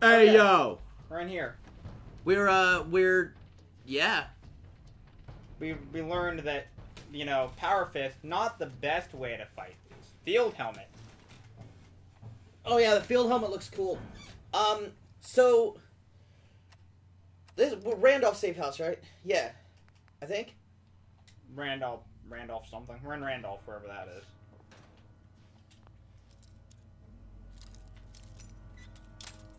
Hey Okay. yo, We're in here. we're uh we're yeah. We we learned that you know power fist not the best way to fight these. Field helmet. Oh yeah, the field helmet looks cool. Um, so this Randolph safe house, right? Yeah, I think. Randolph Randolph something. We're in Randolph wherever that is.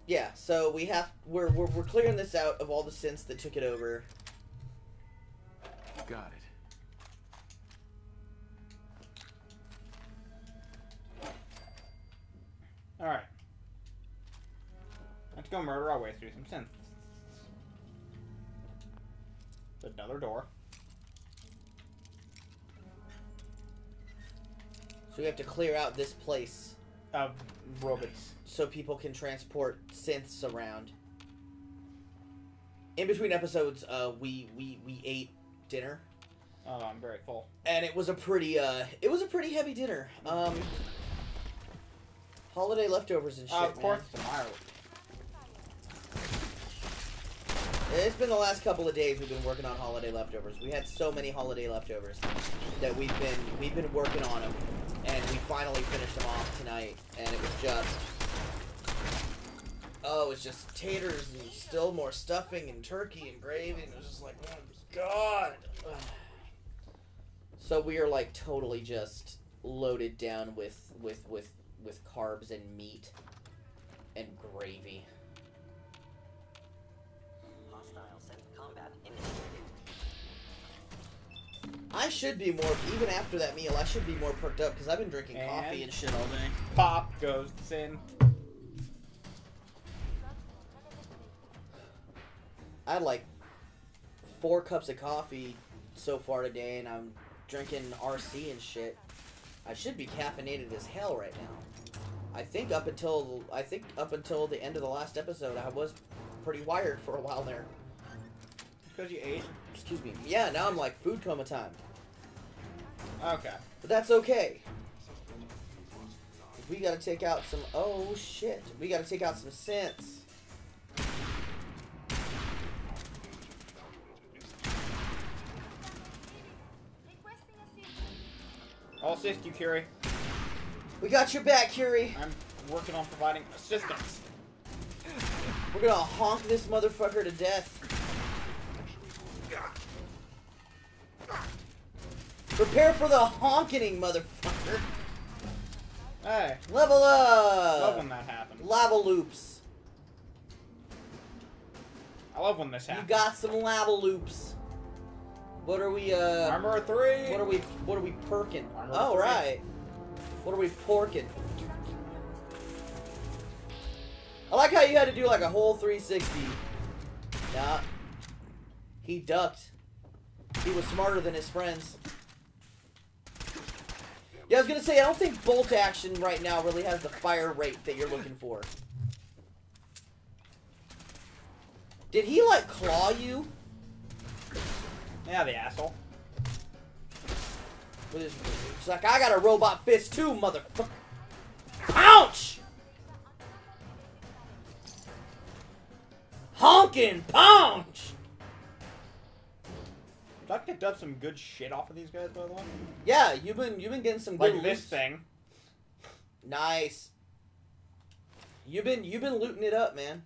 Yeah, so we have we're we're, we're clearing this out of all the synths that took it over. Got it. All right. Let's go murder our way through some synths. Another door. So we have to clear out this place of robots. so people can transport synths around. In between episodes, uh, we we we ate dinner, Oh, I'm very full. and it was a pretty uh, it was a pretty heavy dinner. Um, holiday leftovers and shit. Uh, of course, man. Ireland. It's been the last couple of days we've been working on holiday leftovers. We had so many holiday leftovers that we've been we've been working on them, and we finally finished them off tonight. And it was just oh, it's just taters and still more stuffing and turkey and gravy, and it was just like oh god. So we are like totally just loaded down with with with with carbs and meat and gravy. I should be more, even after that meal, I should be more perked up because I've been drinking coffee And- and shit all day. Pop goes in. I had like four cups of coffee so far today, and I'm drinking RC and shit. I should be caffeinated as hell right now. I think up until I think up until the end of the last episode, I was pretty wired for a while there. Because you ate. Excuse me. Yeah, now I'm like food coma time, Okay. but that's okay. We gotta take out some. Oh shit! We gotta take out some synths. I'll assist you, Curie. We got your back, Curie. I'm working on providing assistance. We're gonna honk this motherfucker to death. Prepare for the honking, motherfucker. Hey, Level up! love when that happens. Lava loops. I love when this happens. You got some lava loops. What are we? uh... Armor three. What are we? What are we perking? Armor Oh three. right. What are we porking? I like how you had to do like a whole 360. Nah. He ducked. He was smarter than his friends. Yeah, I was gonna say I don't think bolt action right now really has the fire rate that you're looking for. Did he like claw you Yeah, the asshole. It's like I got a robot fist too, motherfucker. Ouch! Honkin' punch! Duck get done some good shit off of these guys, by the way. Yeah, you've been you've been getting some good Like this thing. Nice. You've been you've been looting it up, man.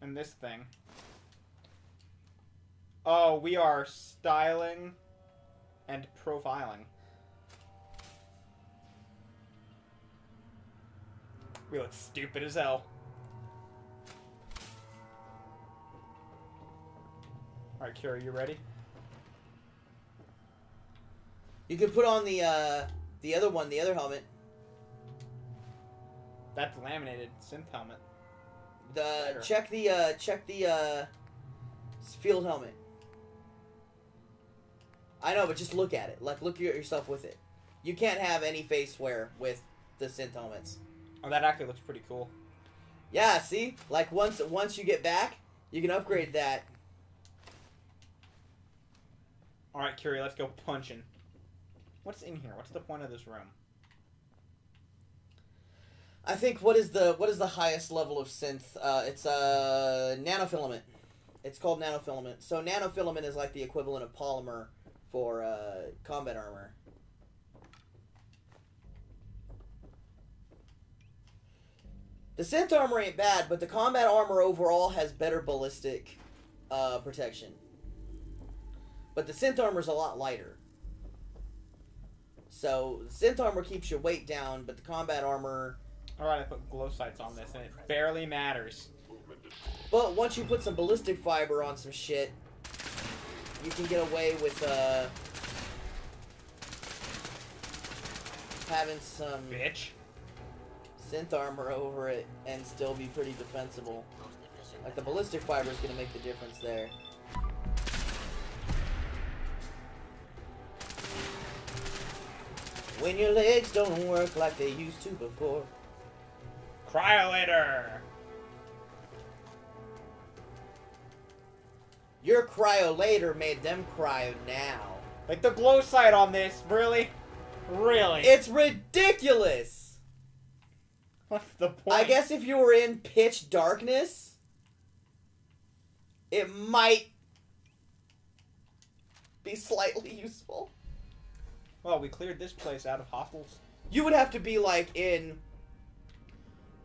and this thing. Oh, we are styling and profiling. We look stupid as hell. Alright, Kira, you ready? You could put on the uh the other one, the other helmet. That's laminated synth helmet. The check the uh check the uh field helmet. I know, but just look at it. Like look at yourself with it. You can't have any face wear with the synth helmets. Oh, that actually looks pretty cool. Yeah, see? Like once once you get back, you can upgrade that. Alright, Kira, let's go punching. What's in here? What's the point of this room? I think what is the what is the highest level of synth? Uh, it's uh, nanofilament. It's called nanofilament. So nanofilament is like the equivalent of polymer for uh, combat armor. The synth armor ain't bad, but the combat armor overall has better ballistic uh, protection. But the synth armor's a lot lighter. So synth armor keeps your weight down, but the combat armor. Alright, I put glow sights on this, and it barely matters. But once you put some ballistic fiber on some shit, you can get away with uh, having some Bitch. synth armor over it and still be pretty defensible. Like the ballistic fiber is gonna make the difference there. When your legs don't work like they used to before. Cryolator! Your cryo later made them cryo now. Like the glow sight on this, really? Really? It's ridiculous! What's the point? I guess if you were in pitch darkness, it might be slightly useful. Well, we cleared this place out of hostiles. You would have to be like in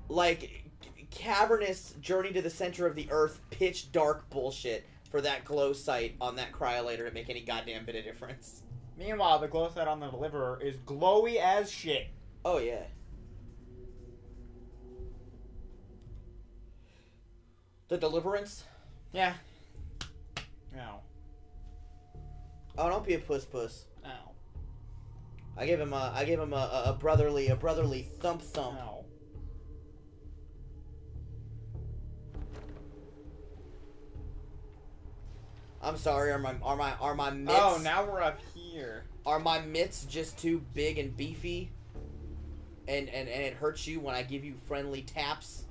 like cavernous journey to the center of the earth, pitch dark bullshit for that glow sight on that cryolator to make any goddamn bit of difference. Meanwhile, the glow sight on the deliverer is glowy as shit. Oh yeah. The deliverance? Yeah. No. Oh, don't be a puss puss. I gave him a I gave him a, a, brotherly a brotherly thump thump. No. I'm sorry, are my are my are my mitts Oh, now we're up here. are my mitts just too big and beefy? And and and it hurts you when I give you friendly taps?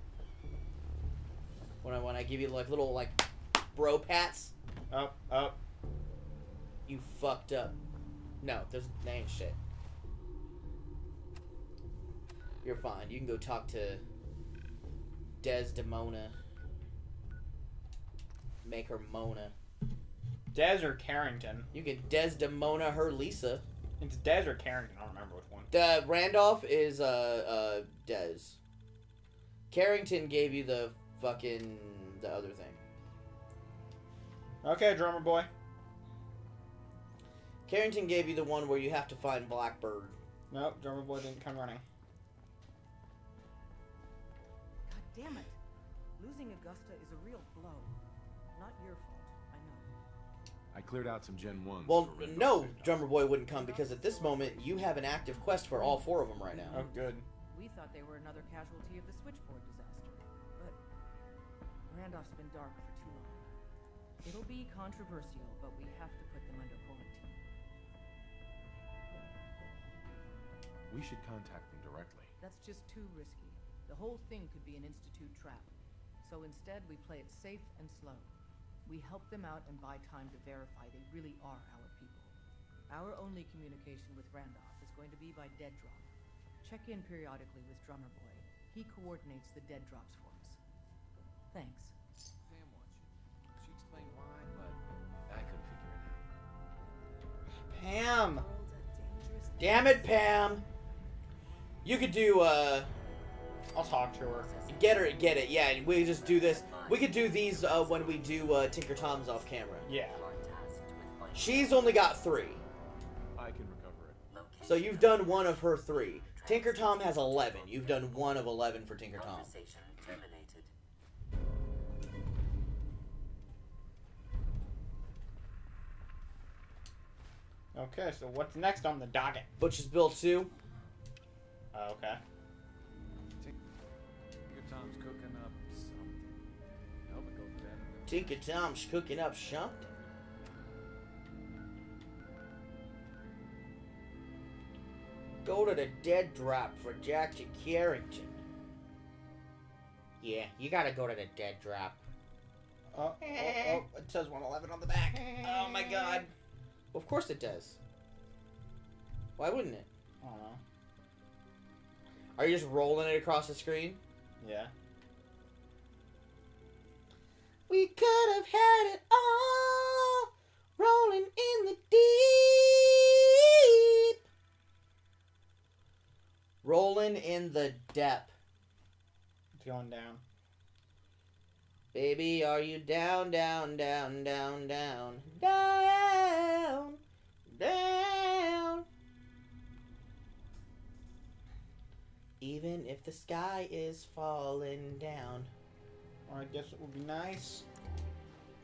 When I when I give you like little like bro pats? Up, up. You fucked up. No, there's that ain't shit. You're fine. You can go talk to Desdemona. Make her Mona. Des or Carrington? You can Desdemona her Lisa. It's Des or Carrington. I don't remember which one. The Randolph is uh uh Des. Carrington gave you the fucking the other thing. Okay, drummer boy. Carrington gave you the one where you have to find Blackbird. Nope, drummer boy didn't come running. Damn it. Losing Augusta is a real blow. Not your fault, I know. I cleared out some Gen 1s. Well, no, Drummer Boy wouldn't come because at this moment you have an active quest for all four of them right now. Oh, good. We thought they were another casualty of the switchboard disaster. But Randolph's been dark for too long. It'll be controversial, but we have to put them under quarantine. We should contact them directly. That's just too risky. The whole thing could be an Institute trap. So instead, we play it safe and slow. We help them out and buy time to verify they really are our people. Our only communication with Randolph is going to be by dead drop. Check in periodically with Drummer Boy. He coordinates the dead drops for us. Thanks. Pam wants you. She explained why, but I couldn't figure it out. Pam! Damn it, Pam! You could do uh I'll talk to her. get her get it, yeah, and we just do this. We could do these uh when we do uh Tinker Tom's off camera. Yeah. You are tasked with finding She's only got three. I can recover it. So you've done one of her three. Tinker Tom has eleven. You've done one of eleven for Tinker Tom. Conversation terminated. Okay, so what's next on the docket? Butcher's Bill two. Oh, okay. Tinker Tom's cooking up something. Hell, but go for that. Tinker Tom's cooking up something. Go to the dead drop for Dr. Carrington. Yeah, you gotta go to the dead drop. Uh, oh, oh, oh, it says 111 on the back. Oh my god. Of course it does. Why wouldn't it? I don't know. Are you just rolling it across the screen? Yeah. We could have had it all rolling in the deep. Rolling in the depth. It's going down. Baby, are you down, down, down, down, down, down, down? Even if the sky is falling down, I guess it would be nice.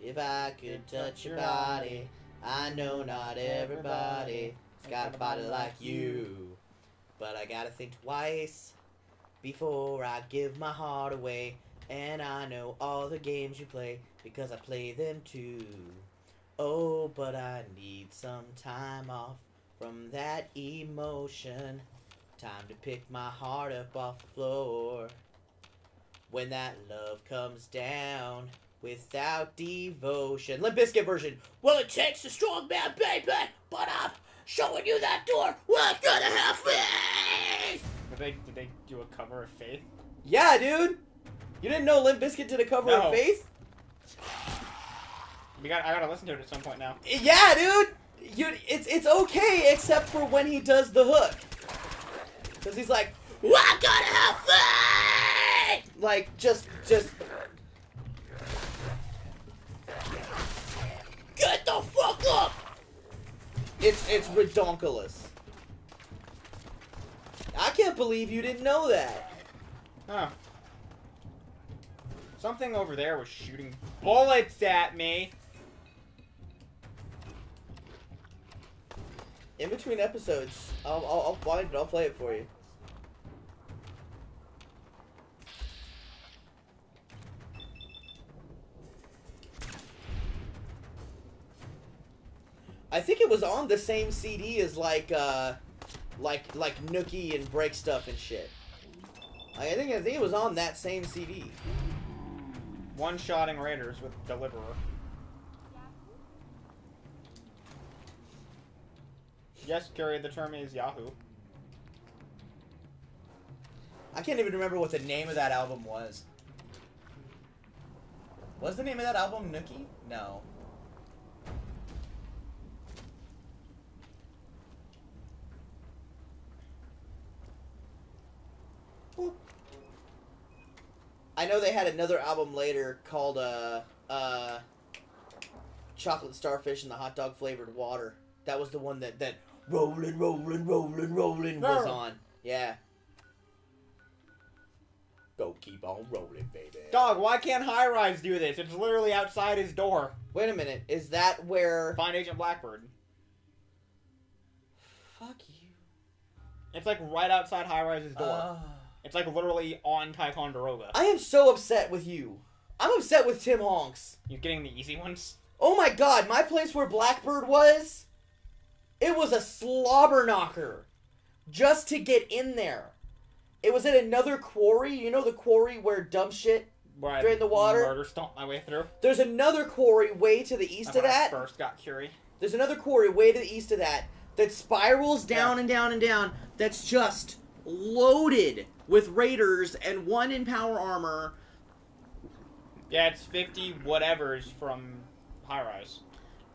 if I could touch your body, I know not everybody's got a body like you. But I gotta think twice before I give my heart away. And I know all the games you play because I play them too. Oh, but I need some time off from that emotion. Time to pick my heart up off the floor. When that love comes down without devotion. Limp Bizkit version. Well, it takes a strong man, baby, but I'm showing you that door. We're gonna have faith. Did they did they do a cover of Faith? Yeah, dude. You didn't know Limp Bizkit did a cover No. of Faith? We got I gotta listen to it at some point now. Yeah, dude. You, it's it's okay except for when he does the hook, because he's like, "We're gonna have faith." Like just just get the fuck up. It's it's redonkulous. I can't believe you didn't know that. Huh. Something over there was shooting bullets at me. In between episodes, I'll I'll, I'll find it. I'll play it for you. I think it was on the same CD as like uh like like Nookie and Break Stuff and shit. I think I think it was on that same CD. One-shotting raiders with Deliverer. Yes, Carrie, the term is Yahoo. I can't even remember what the name of that album was. Was the name of that album Nookie? No. I know they had another album later called uh uh Chocolate Starfish and the Hot Dog Flavored Water. That was the one that that rolling, rolling, rolling, rolling was on. Yeah. Go keep on rolling, baby. Dog, why can't High Rise do this? It's literally outside his door. Wait a minute. Is that where? Find Agent Blackbird. Fuck you. It's like right outside High Rise's door. Ah. it's like literally on Ticonderoga. I am so upset with you. I'm upset with Tim Honks. You're getting the easy ones. Oh my god, my place where Blackbird was, it was a slobber knocker just to get in there. It was at another quarry. You know the quarry where dumb shit. Where I Drain the water? Murder stomped my way through. There's another quarry way to the east of when I that. first got Curie. There's another quarry way to the east of that that spirals down and down and down. That's just loaded with raiders and one in power armor. Yeah, it's 50 whatevers from High Rise.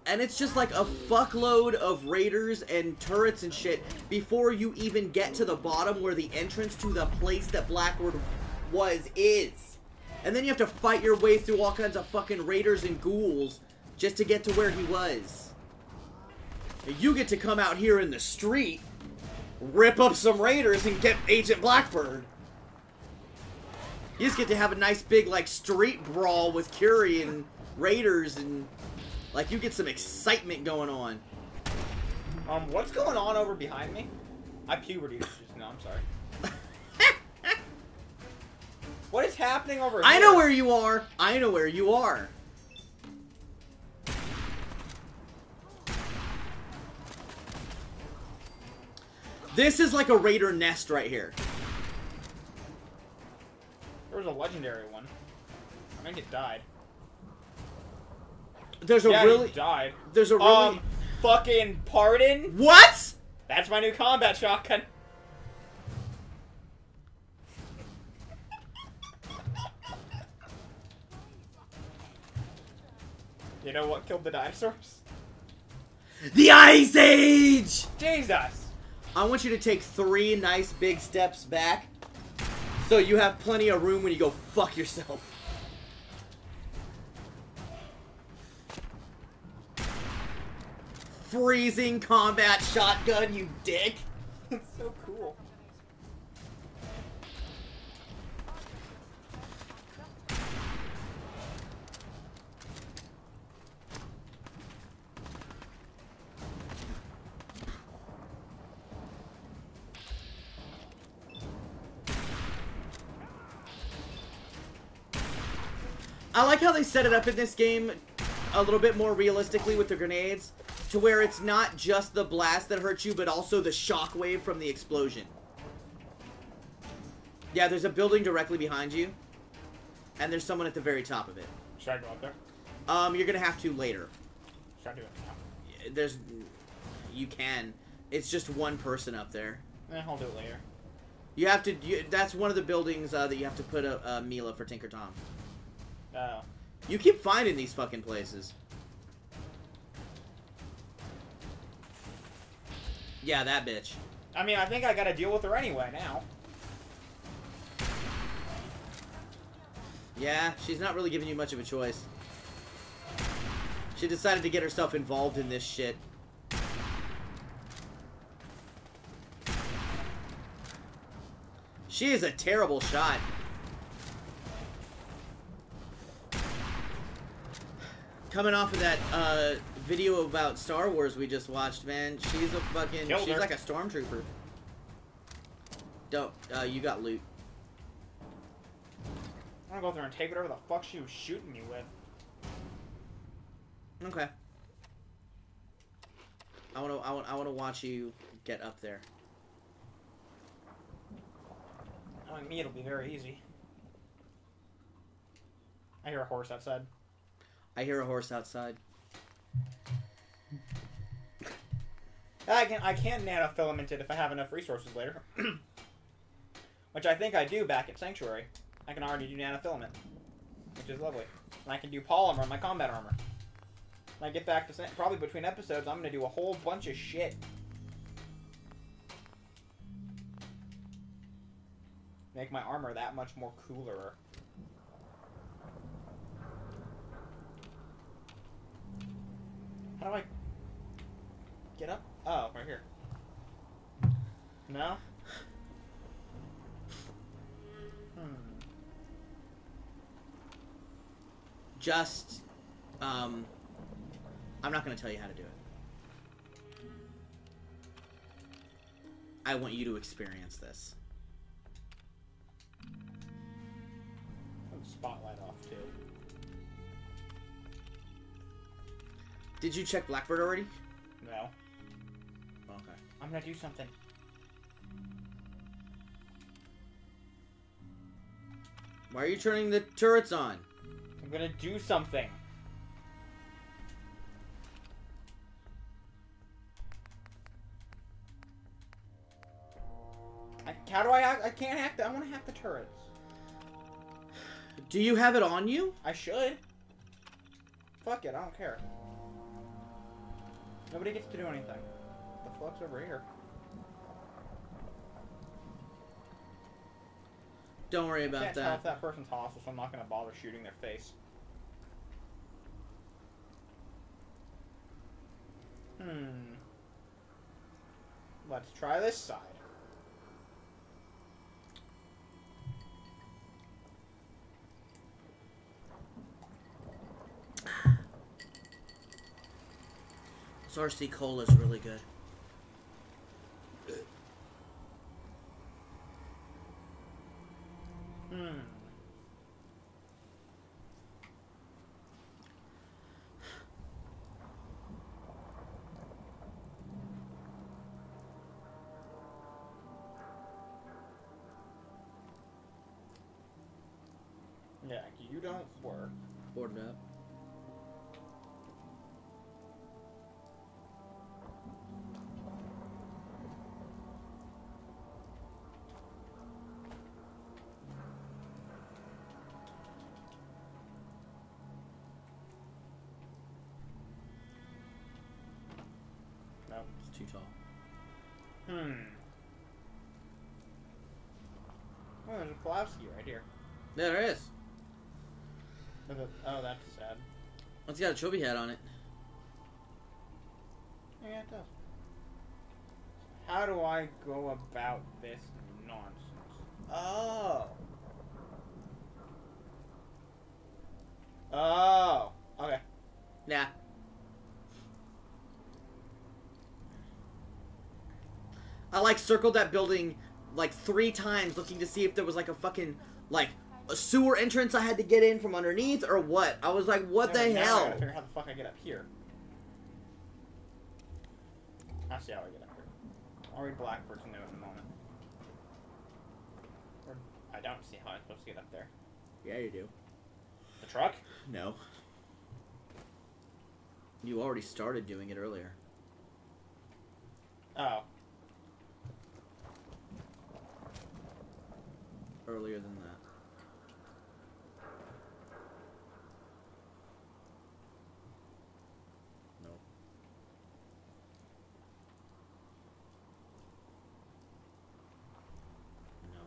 And it's just like a fuckload of raiders and turrets and shit before you even get to the bottom where the entrance to the place that Blackbird was is. And then you have to fight your way through all kinds of fucking raiders and ghouls just to get to where he was. You get to come out here in the street, rip up some raiders, and get Agent Blackbird. You just get to have a nice big like street brawl with Curie and raiders and like you get some excitement going on. Um, what's going on over behind me? I puberty just now, I'm sorry. What is happening over here? I know where you are. I know where you are. This is like a raider nest right here. There was a legendary one. I think it died. There's a yeah, really died. There's a really um, fucking pardon. What? That's my new combat shotgun. You know what killed the dinosaurs? The Ice Age! Jesus! I want you to take three nice big steps back so you have plenty of room when you go fuck yourself. Freezing combat shotgun, you dick. It's so cool. I like how they set it up in this game a little bit more realistically with the grenades to where it's not just the blast that hurts you but also the shockwave from the explosion. Yeah, there's a building directly behind you and there's someone at the very top of it. Should I go up there? Um, you're gonna have to later. Should I do it now? There's, you can. It's just one person up there. Eh, I'll do it later. You have to. You, that's one of the buildings uh, that you have to put a, a Mila for Tinker Tom. Oh. You keep finding these fucking places. Yeah, that bitch. I mean, I think I gotta deal with her anyway now. Yeah, she's not really giving you much of a choice. She decided to get herself involved in this shit. She is a terrible shot. Coming off of that uh, video about Star Wars we just watched, man, she's a fucking, Killed she's her. like a stormtrooper. Don't, uh, you got loot. I'm gonna go there and take whatever the fuck she was shooting me with. Okay. I want to. I wanna, I want to watch you get up there. Knowing me, it'll be very easy. I hear a horse outside. I hear a horse outside. I can I can nanofilament it if I have enough resources later. Which I think I do back at Sanctuary. I can already do nanofilament. Which is lovely. And I can do polymer on my combat armor. When I get back to probably between episodes, I'm gonna do a whole bunch of shit. Make my armor that much more cooler. How do I get up? Oh, right here. No? Hmm. Just, um, I'm not going to tell you how to do it. I want you to experience this. Spotlight off too. Did you check Blackbird already? No. Okay. I'm gonna do something. Why are you turning the turrets on? I'm gonna do something. I, how do I hack? I can't hack the. I want to hack the turrets. Do you have it on you? I should. Fuck it, I don't care. Nobody gets to do anything. The fuck's over here? Don't worry I about can't tell that. if that person's hostile, so I'm not gonna bother shooting their face. Hmm. Let's try this side. RC Cola is really good. It's too tall. Hmm. Oh, there's a Pulaski right here. Yeah, there is. Oh, that's sad. It's got a trophy hat on it. Yeah, it does. How do I go about this nonsense? Oh. Oh. Okay. Yeah. I like circled that building like three times looking to see if there was like a fucking like a sewer entrance I had to get in from underneath or what. I was like, what Yeah, the hell? I gotta figure out how the fuck I get up here. I'll see how I get up here. I'll read Blackbird's note in a moment. Or I don't see how I'm supposed to get up there. Yeah, you do. The truck? No. You already started doing it earlier. Oh. Earlier than that. No. No.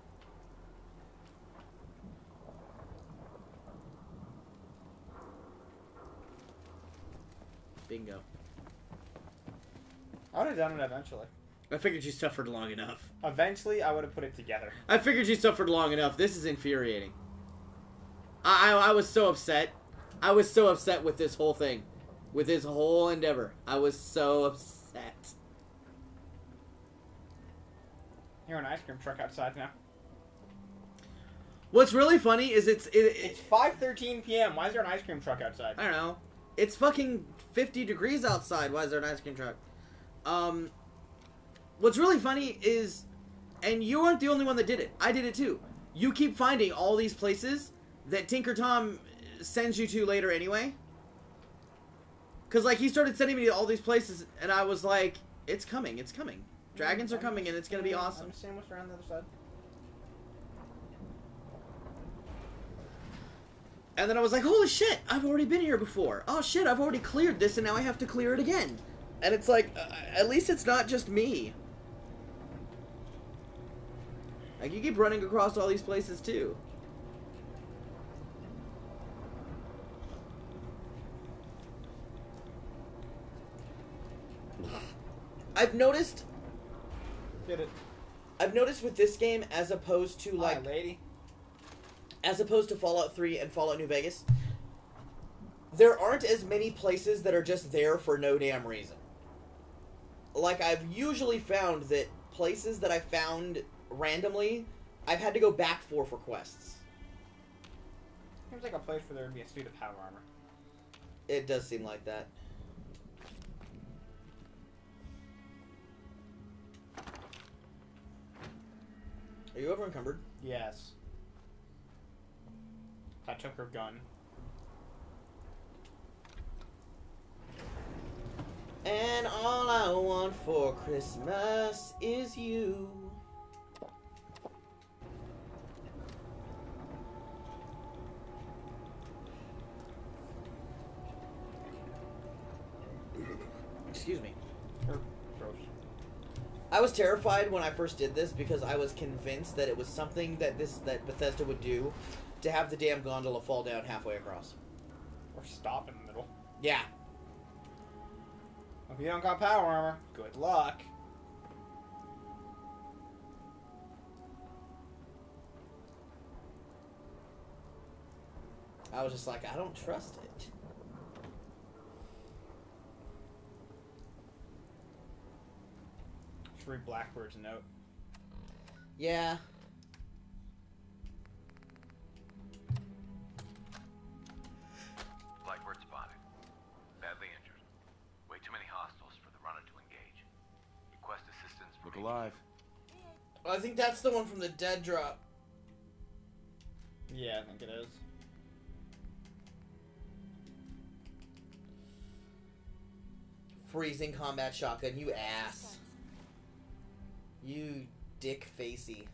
Bingo. I would have done it eventually. I figured you suffered long enough. Eventually, I would have put it together. I figured you suffered long enough. This is infuriating. I, I I was so upset. I was so upset with this whole thing, with this whole endeavor. I was so upset. Hear an ice cream truck outside now. What's really funny is it's it, It's 5:13 p.m. Why is there an ice cream truck outside? I don't know. It's fucking 50 degrees outside. Why is there an ice cream truck? Um, what's really funny is, and you aren't the only one that did it. I did it too. You keep finding all these places that Tinker Tom sends you to later anyway. Cause like he started sending me to all these places, and I was like, "It's coming, it's coming. Dragons are coming, and it's gonna be awesome." What's around the other side? And then I was like, holy shit, I've already been here before. Oh shit, I've already cleared this and now I have to clear it again. And it's like, uh, at least it's not just me. Like, you keep running across all these places too. I've noticed, Did it? I've noticed with this game, as opposed to Like, like lady. as opposed to Fallout 3 and Fallout New Vegas, there aren't as many places that are just there for no damn reason. Like, I've usually found that places that I found randomly, I've had to go back for for quests. Seems like a place where there would be a suit of power armor. It does seem like that. Are you over encumbered? Yes. I took her gun. And all I want for Christmas is you. Excuse me. Gross. I was terrified when I first did this because I was convinced that it was something that this that Bethesda would do to have the damn gondola fall down halfway across. Or stop in the middle. Yeah. If you don't got power armor, good luck. I was just like, I don't trust it. Just read Blackbird's note. Yeah. Blackbird spotted. Badly injured. Way too many hostiles for the runner to engage. Request assistance from Look alive. I think that's the one from the dead drop. Yeah, I think it is. Freezing combat shotgun, you ass. You dick facey.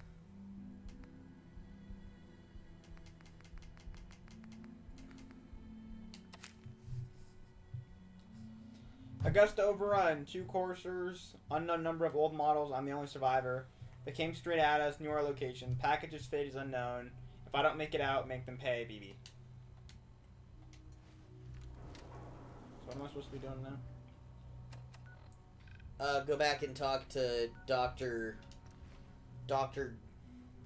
Augusta overrun. Two coursers, unknown number of old models. I'm the only survivor. They came straight at us. Knew our location. Package's fate is unknown. If I don't make it out, make them pay, BB. So what am I supposed to be doing now? Uh, go back and talk to Doctor Doctor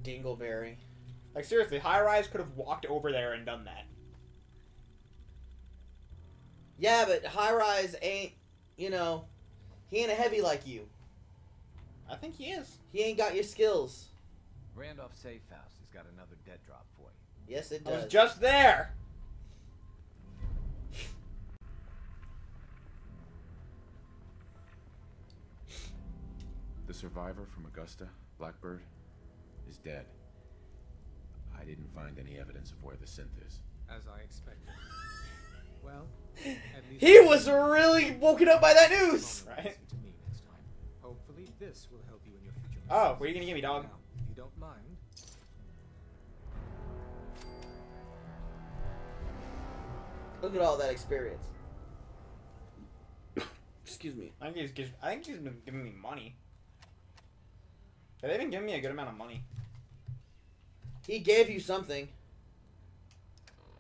Dingleberry. Like seriously, High Rise could have walked over there and done that. Yeah, but High Rise ain't, you know, he ain't a heavy like you. I think he is. He ain't got your skills. Randolph Safe House has got another dead drop for you. Yes, it does. I was just there. The survivor from Augusta, Blackbird, is dead. I didn't find any evidence of where the synth is. As I expected. Well, at least he was really woken up by that news. Right. Listen to me next time. Hopefully, this will help you in your future. Oh, missions. what are you gonna give me, dog? Now, if you don't mind, Look at all that experience. Excuse me. I think he's, I think he's been giving me money. They've been giving me a good amount of money. He gave you something.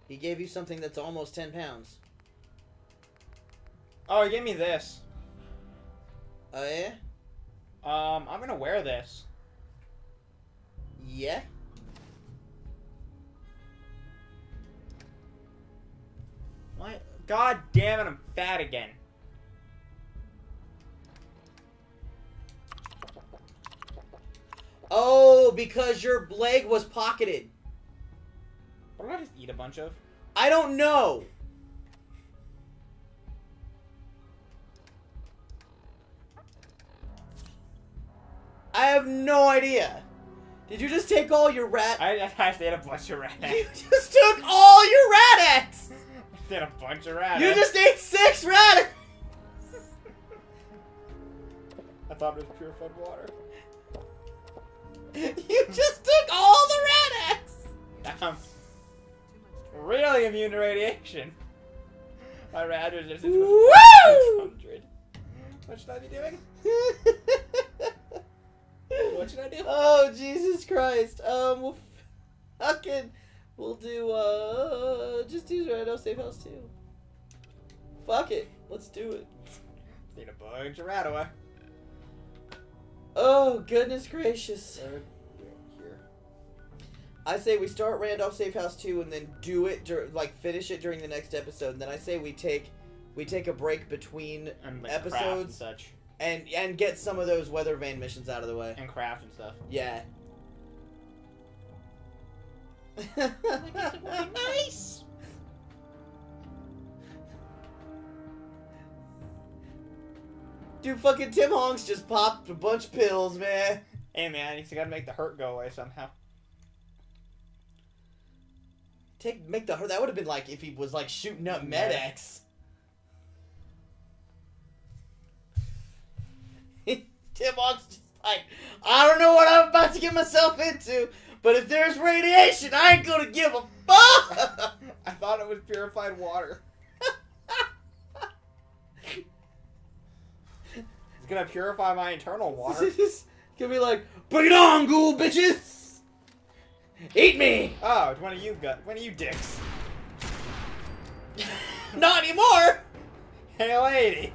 He gave you something that's almost ten pounds. Oh, he gave me this. Oh yeah? Um, I'm gonna wear this. Yeah. What? God damn it, I'm fat again. Oh, because your leg was pocketed. What did I just eat a bunch of? I don't know. I have no idea. Did you just take all your rat? I, I just ate a bunch of rat. you just took all your rat eggs. I ate a bunch of rat. You just ate six rat. I thought it was purified water. You just took all the eggs. I'm really immune to radiation. My rad resistance was Woo! 600. What should I be doing? What should I do? Oh Jesus Christ! Um, we'll fucking we'll do uh just do Randolph Safe House too. Fuck it, let's do it. Need a bunch of rat away. Oh goodness gracious! Here. I say we start Randolph Safe House two and then do it dur- like finish it during the next episode. And then I say we take we take a break between And like craft and episodes such. and and get some of those Weathervane missions out of the way. And craft and stuff. Yeah. nice. Dude, fucking Tim Honks just popped a bunch of pills, man. Hey man, you gotta make the hurt go away somehow. Take make the hurt. that would have been like if he was like shooting up Med-X. Tim Honks just like, I don't know what I'm about to get myself into, but if there's radiation, I ain't gonna give a fuck. I thought it was purified water. It's gonna purify my internal water. Gonna be like, bring it on, ghoul bitches! Eat me! Oh, one of you gut one of you dicks. Not anymore! Hey lady.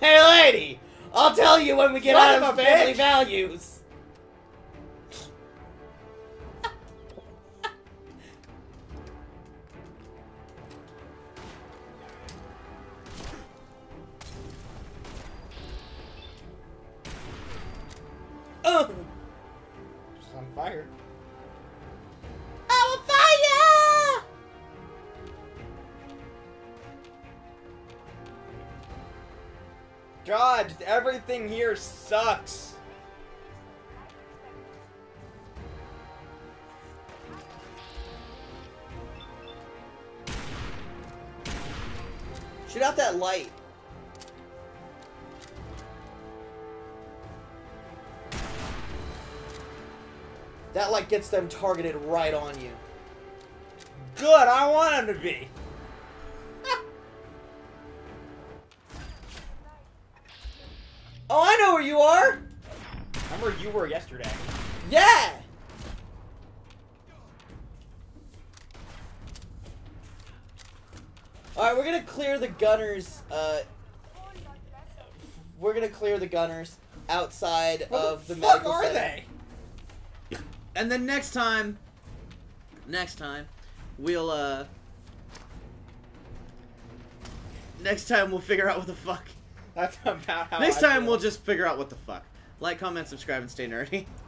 Hey lady! I'll tell you when we get Son out of of family bitch. values. She's on fire. I'm on fire! God, everything here sucks. Shoot out that light. That like, gets them targeted right on you. Good, I want them to be. Oh, I know where you are. I'm where you were yesterday. Yeah. All right, we're gonna clear the gunners. Uh, we're gonna clear the gunners outside What of the, the, fuck medical are center. they? And then next time, next time, we'll uh, next time we'll figure out what the fuck. That's about how. next I time feel. we'll just figure out what the fuck. Like, comment, subscribe, and stay nerdy.